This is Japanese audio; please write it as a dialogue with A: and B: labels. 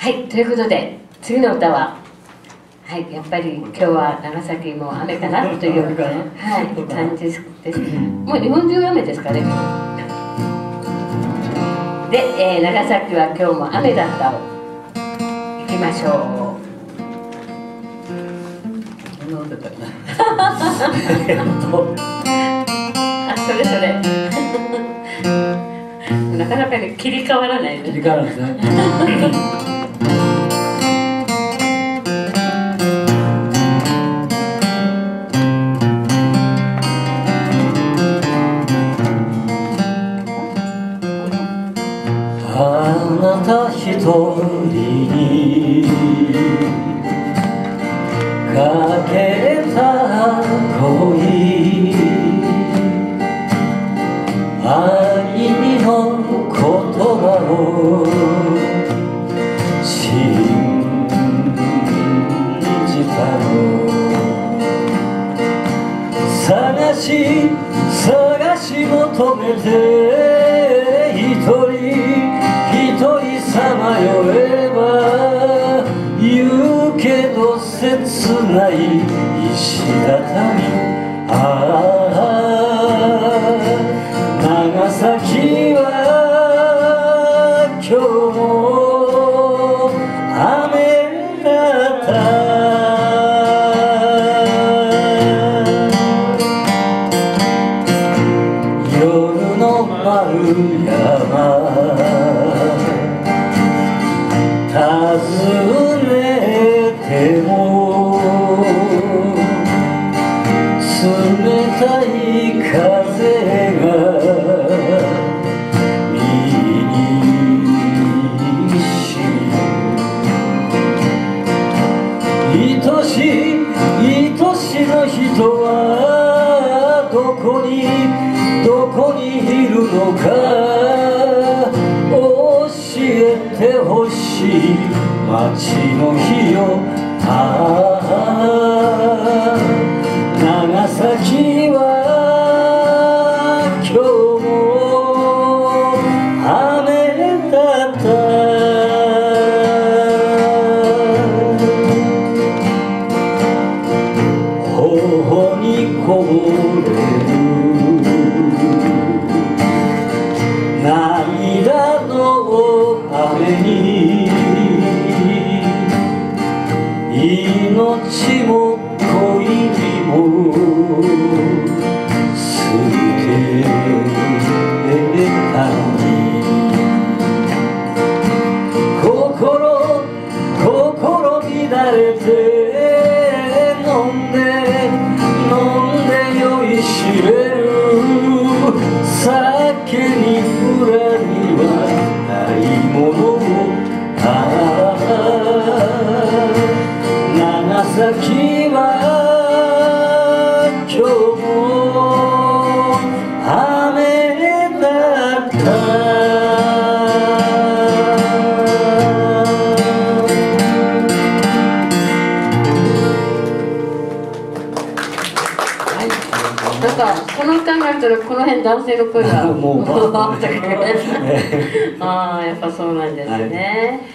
A: はいということで次の歌ははいやっぱり今日は長崎も雨かなという、はい、感じです。もう日本中雨ですかね。で、えー長崎は今日も雨だったを行きましょう。あ それそれ。なかなかね切り替わらないね。
B: 切り替わるんですねあなた一人にかけた恋愛の言葉を信じたの探し探し求めてけど切ない石畳ああ長崎は今日も雨だった夜の丸山。訪たい風が身にし愛しい愛しの人はどこにどこにいるのか教えてほしい街の日よああ長崎こぼれる涙の雨に命も恋にもけに裏にはないものをああ長崎は今日も雨だ
A: ったかこの歌になったらこの辺男性の声が
B: もう
A: あったからねああやっぱそうなんですね